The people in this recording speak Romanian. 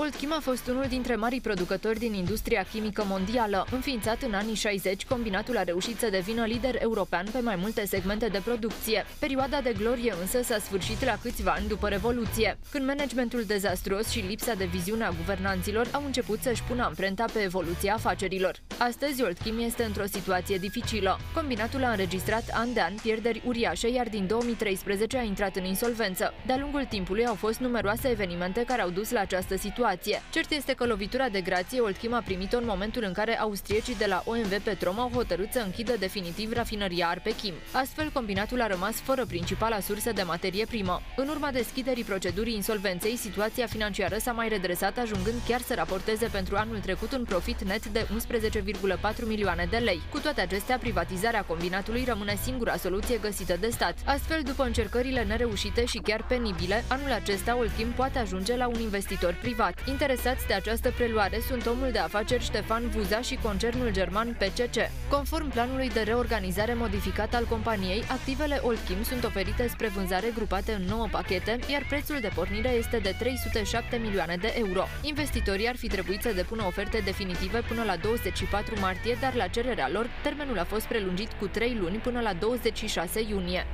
Oldchim a fost unul dintre marii producători din industria chimică mondială. Înființat în anii 60, combinatul a reușit să devină lider european pe mai multe segmente de producție. Perioada de glorie însă s-a sfârșit la câțiva ani după Revoluție, când managementul dezastruos și lipsa de viziune a guvernanților au început să-și pună amprenta pe evoluția afacerilor. Astăzi, Oldchim este într-o situație dificilă. Combinatul a înregistrat an de an pierderi uriașe, iar din 2013 a intrat în insolvență. De-a lungul timpului au fost numeroase evenimente care au dus la această situație situație. Cert este că lovitura de grație Oldchim a primit-o în momentul în care austriecii de la OMV Petrom au hotărât să închidă definitiv rafinăria Arpechim. Astfel, combinatul a rămas fără principala sursă de materie primă. În urma deschiderii procedurii insolvenței, situația financiară s-a mai redresat, ajungând chiar să raporteze pentru anul trecut un profit net de 11,4 milioane de lei. Cu toate acestea, privatizarea combinatului rămâne singura soluție găsită de stat. Astfel, după încercările nereușite și chiar penibile, anul acesta Oldchim poate ajunge la un investitor privat. Interesați de această preluare sunt omul de afaceri Ștefan Vuza și concernul german PCC. Conform planului de reorganizare modificat al companiei, activele Oldkim sunt oferite spre vânzare grupate în 9 pachete, iar prețul de pornire este de 307 milioane de euro. Investitorii ar fi trebuit să depună oferte definitive până la 24 martie, dar la cererea lor, termenul a fost prelungit cu 3 luni până la 26 iunie.